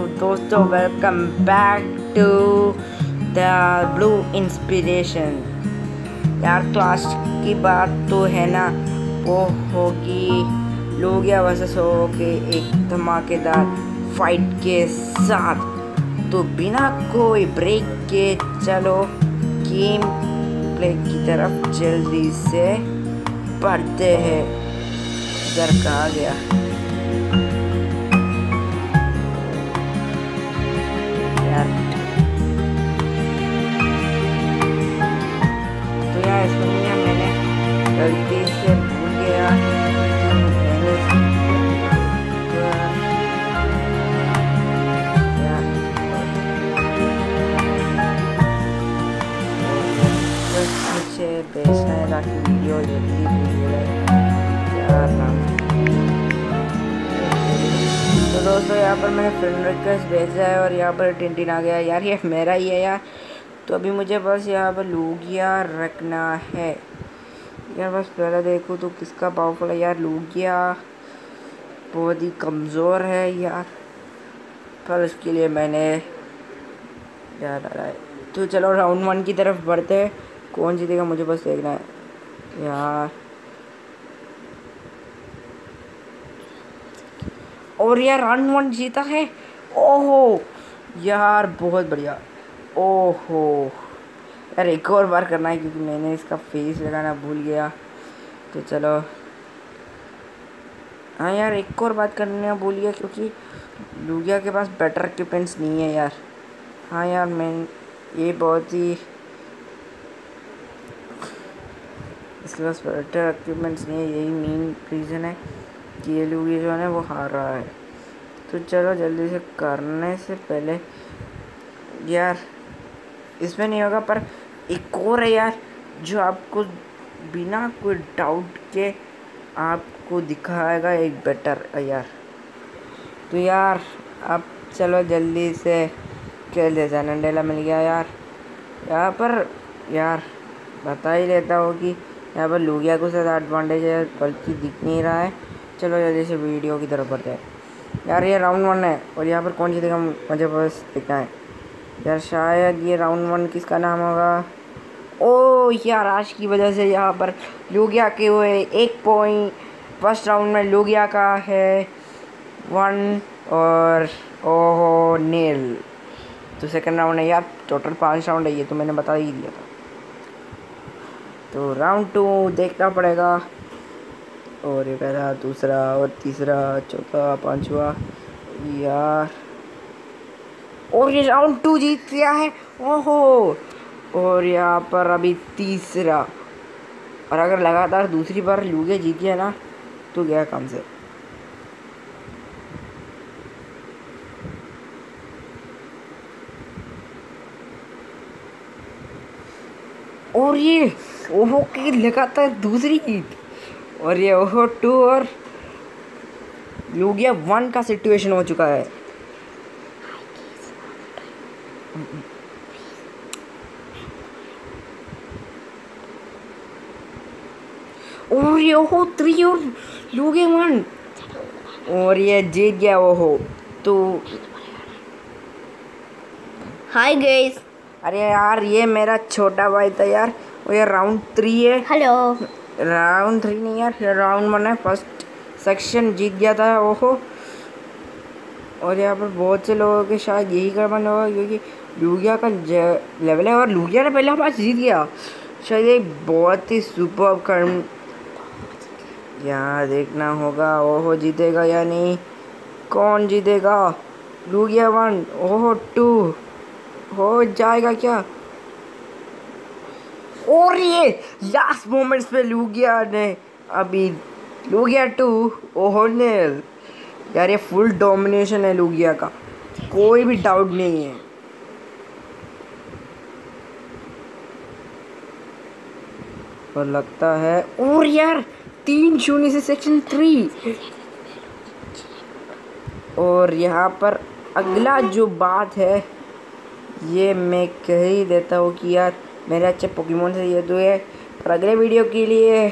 तो दोस्तों welcome back to the blue inspiration यार तो आज की बात तो है ना, वो होगी लोगिया वर्सेस हो के एक धमाकेदार फाइट के साथ। तो बिना कोई ब्रेक के चलो गेम प्ले की तरफ़ जल्दी से पढ़ते हैं। इधर कहा गया। बेचना है वीडियो जल्दी तो दोस्तों यहाँ पर मैंने फ्रेंड रिक्वेस्ट भेजा है और यहाँ पर टिंटिन आ गया यार ये मेरा ही है यार तो अभी मुझे बस यहाँ पर लूगिया रखना है यार बस पहले देखूँ तो किसका पावरफुल है यार लूगिया बहुत ही कमज़ोर है यार पर उसके लिए मैंने यार डाला है तो चलो राउंड वन की तरफ़ बढ़ते हैं। कौन जीतेगा मुझे बस देखना है। यार। और यार रन वन जीता है। ओहो। यार, बहुत बढ़िया। ओहो। यार एक और बार करना है, क्योंकि मैंने इसका फेस लगाना भूल गया। तो चलो। हाँ यार, एक और बात करना भूल गया, क्योंकि लुगिया के पास बेटर इक्विपमेंट्स नहीं है यार। हाँ यार, मैं ये बहुत ही इसके पास बेटर इक्विपमेंट्स नहीं है, यही मेन रीज़न है कि ये लोग ये जो है वो हार रहा है। तो चलो जल्दी से करने से पहले यार, इसमें नहीं होगा, पर एक और है यार, जो आपको बिना कोई डाउट के आपको दिखाएगा एक बेटर यार। तो यार, अब चलो जल्दी से खेल दे नंडेला मिल गया यार। यहाँ पर यार, बता ही लेता हूँ कि यहाँ पर लूगिया को ज़्यादा एडवांटेज है बल्कि दिख नहीं रहा है। चलो जल्दी से वीडियो की तरफ़ बढ़ते हैं। यार, ये राउंड वन है, और यहाँ पर कौन जीतेगा मुझे बस देखना है। यार, शायद ये राउंड वन किसका नाम होगा? ओ, यार, आज की वजह से यहाँ पर लोगिया के हुए एक पॉइंट फ़र्स्ट राउंड में लोगिया का है वन और ओहो नील तो सेकंड राउंड है। यार टोटल पाँच राउंड है, ये तो मैंने बता ही दिया था। तो राउंड टू देखना पड़ेगा। और ये पहला, दूसरा और तीसरा, चौथा, पांचवा। यार। और ये राउंड टू जीत गया है। ओहो। और यहाँ पर अभी तीसरा। और अगर लगातार दूसरी बार लूगे, जीत गया ना तो गया काम से? और ये ओहो की लगातार दूसरी जीत और ये ओहो टू और लूगिया वन का सिचुएशन हो चुका है। और ये ओहो थ्री और लूगे वन और ये जीत गया ओहो। तो हाय गाइस अरे यार ये मेरा छोटा भाई था यार। वो ये राउंड थ्री है। हेलो राउंड थ्री नहीं यार राउंड वन है। फ़र्स्ट सेक्शन जीत गया था ओहो। और यहाँ पर बहुत से लोगों के शायद यही करवाना होगा क्योंकि लूगिया का लेवल है और लूगिया ने पहला मैच जीत गया। शायद ये बहुत ही सुपर कर्म यहाँ देखना होगा ओहो जीतेगा या नहीं। कौन जीतेगा? लूगिया वन ओहो टू हो जाएगा क्या? और ये लास्ट मोमेंट्स पे लूगिया ने अभी, लूगिया टू ओहो ने यार ये फुल डोमिनेशन है लूगिया का। कोई भी डाउट नहीं है। और लगता है, और यार, तीन शून्य से सेक्शन थ्री और यहाँ पर अगला जो बात है ये मैं कह ही देता हूँ कि यार, मेरे अच्छे पोकेमोन से ये दो है। पर अगले वीडियो के लिए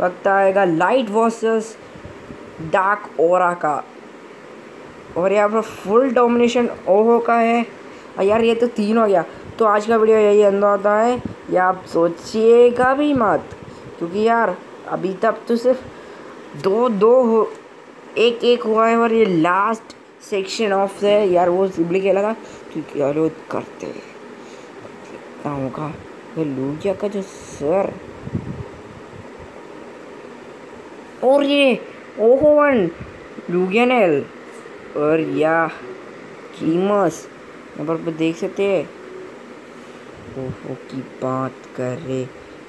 वक्त आएगा लाइट वर्सेस डार्क ओरा का। और यहाँ पर फुल डोमिनेशन ओहो का है। और यार, ये तो तीन हो गया। तो आज का वीडियो यही अंदर आता है। या आप सोचिएगा भी मत, क्योंकि यार, अभी तक तो सिर्फ़ दो दो हो, एक एक हुआ है और ये लास्ट सेक्शन ऑफ़ है यार वो सिबली खेला क्योंकि यार वो करते होगा ये लूगिया का जो सर और ये ओहो वन लूगियनल और या कीमस यहाँ पर देख सकते हैं ओहो की बात कर रहे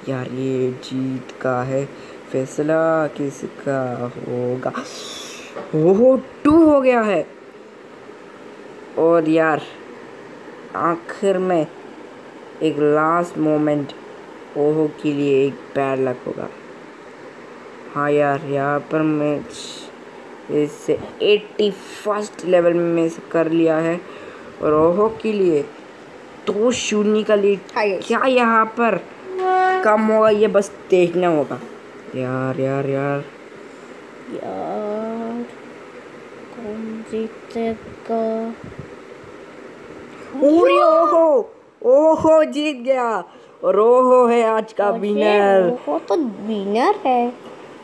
यार ये जीत का है फैसला किसका होगा ओहो टू हो गया है और यार आखिर में एक लास्ट मोमेंट ओहो के लिए एक बैड लक होगा। हाँ यार यहाँ पर मैच इससे एट्टी फ़र्स्ट लेवल में मैं कर लिया है। और ओहो के लिए दो शून्य का लीड क्या यहाँ पर कम होगा? ये बस देखना होगा। यार यार यार। यार। जीतेगा ओहो ओहो जीत गया। और ओहो है आज का विनर वो तो विनर है।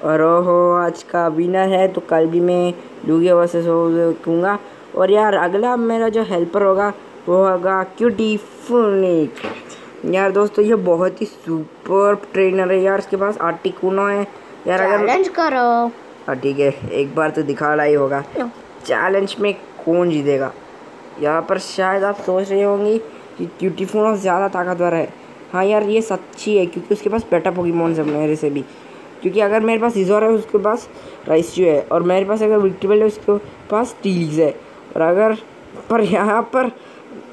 और ओहो आज का विनर है तो कल भी मैं लूगे वर्सेस कहूँगा और यार अगला मेरा जो हेल्पर होगा वो होगा क्यूटी फुनिक यार दोस्तों ये बहुत ही सुपर ट्रेनर है यार इसके पास आर्टिकुनो है। यार अगर चैलेंज करो। हाँ ठीक है एक बार तो दिखा ही होगा। चैलेंज में कौन जीतेगा। यहाँ पर शायद आप सोच रहे होंगे कि क्यूटीफोन ज़्यादा ताकतवर है। हाँ यार, ये सच्ची है, क्योंकि उसके पास बेटा पोकीमोन है मेरे से भी। क्योंकि अगर मेरे पास इजोर है, उसके पास राइस्यू है, और मेरे पास अगर विक्टिबल है, उसके पास टीलीज है। और अगर, पर यहाँ पर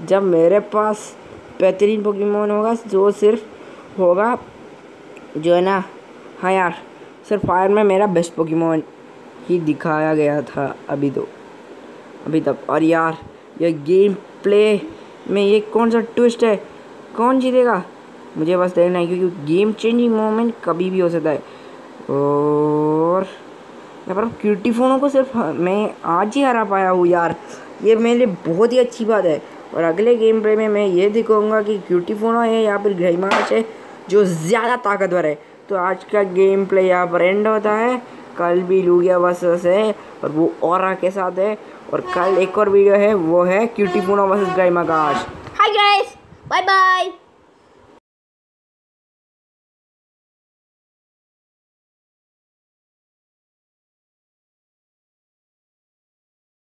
जब मेरे पास बेहतरीन पोकीमोन होगा, जो सिर्फ़ होगा, जो है ना हाँ यार, सिर्फ़ फायर में मेरा बेस्ट पोकीमोन ही दिखाया गया था अभी तो। अभी तक। और यार, ये गेम प्ले में ये कौन सा ट्विस्ट है? कौन जीतेगा? मुझे बस देखना है, क्योंकि गेम चेंजिंग मोमेंट कभी भी हो सकता है। और यहाँ पर क्यूटी फोनों को सिर्फ़ मैं आज ही हरा पाया हूँ यार। ये मेरे लिए बहुत ही अच्छी बात है। और अगले गेम प्ले में मैं ये दिखाऊँगा कि क्यूटी फोनो है या फिर ग्रहिमाश है, जो ज़्यादा ताकतवर है। तो आज का गेम प्ले यहाँ पर एंड होता है। कल भी लूगिया वर्सेस है और वो और के साथ है और कल एक और वीडियो है, वो है क्यूटी पूना वर्सेस ग्राइमाकाश हाय गाइस बाय बाय